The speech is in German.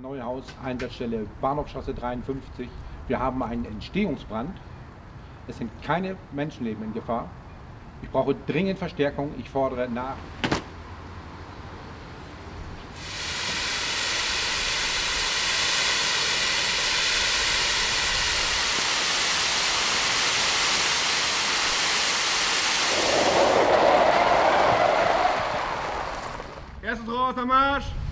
Neuhaus, Einsatzstelle Bahnhofstraße 53. Wir haben einen Entstehungsbrand. Es sind keine Menschenleben in Gefahr. Ich brauche dringend Verstärkung. Ich fordere nach. Erstes Rohr aus der Marsch!